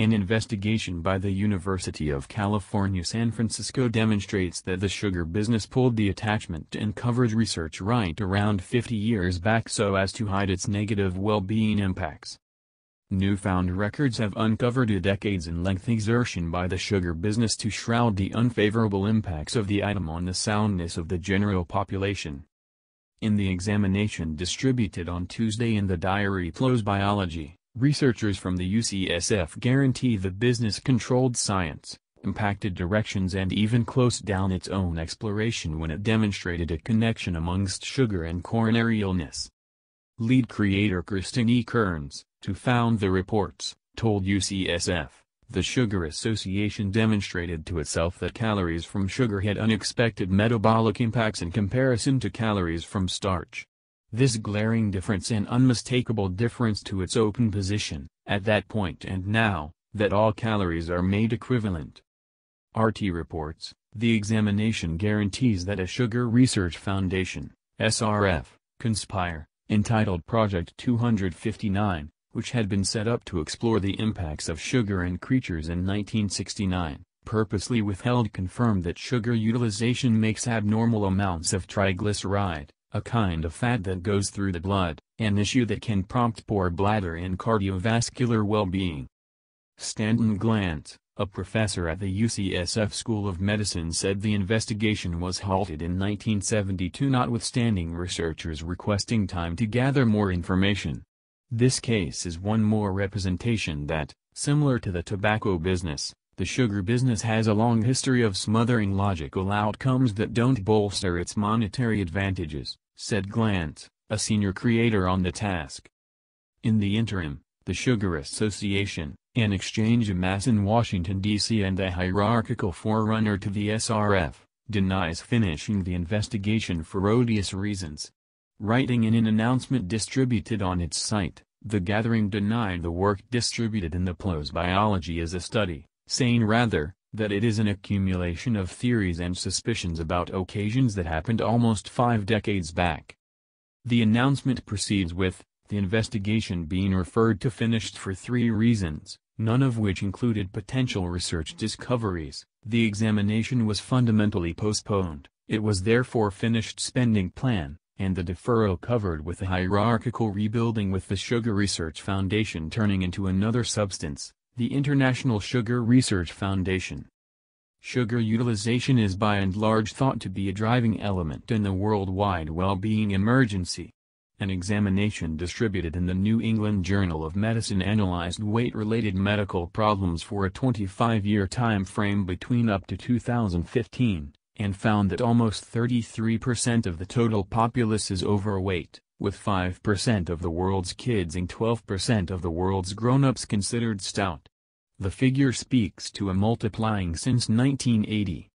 An investigation by the University of California San Francisco demonstrates that the sugar business pulled the attachment and coverage research right around 50 years back so as to hide its negative well-being impacts. Newfound records have uncovered a decades-in-length exertion by the sugar business to shroud the unfavorable impacts of the item on the soundness of the general population. In the examination distributed on Tuesday in the diary PLOS Biology, Researchers from the UCSF guarantee the business-controlled science, impacted directions and even closed down its own exploration when it demonstrated a connection amongst sugar and coronary illness. Lead creator Cristin E. Kearns, to found the reports, told UCSF, the Sugar Association demonstrated to itself that calories from sugar had unexpected metabolic impacts in comparison to calories from starch. This glaring difference and unmistakable difference to its open position, at that point and now, that all calories are made equivalent. RT reports, the examination guarantees that a Sugar Research Foundation, SRF, conspire, entitled Project 259, which had been set up to explore the impacts of sugar in creatures in 1969, purposely withheld confirmed that sugar utilization makes abnormal amounts of triglyceride, a kind of fat that goes through the blood, an issue that can prompt poor bladder and cardiovascular well-being. Stanton Glantz, a professor at the UCSF School of Medicine said the investigation was halted in 1972 notwithstanding researchers requesting time to gather more information. This case is one more representation that, similar to the tobacco business, the sugar business has a long history of smothering logical outcomes that don't bolster its monetary advantages, said Glantz, a senior creator on the task. In the interim, the Sugar Association, an exchange mass in Washington, D.C. and a hierarchical forerunner to the SRF, denies finishing the investigation for odious reasons. Writing in an announcement distributed on its site, the gathering denied the work distributed in the PLOS Biology as a study saying rather, that it is an accumulation of theories and suspicions about occasions that happened almost five decades back. The announcement proceeds with, the investigation being referred to finished for three reasons, none of which included potential research discoveries. The examination was fundamentally postponed, it was therefore finished spending plan, and the deferral covered with a hierarchical rebuilding with the Sugar Research Foundation turning into another substance the International Sugar Research Foundation. Sugar utilization is by and large thought to be a driving element in the worldwide well-being emergency. An examination distributed in the New England Journal of Medicine analyzed weight-related medical problems for a 25-year time frame between up to 2015, and found that almost 33% of the total populace is overweight with 5% of the world's kids and 12% of the world's grown-ups considered stout. The figure speaks to a multiplying since 1980.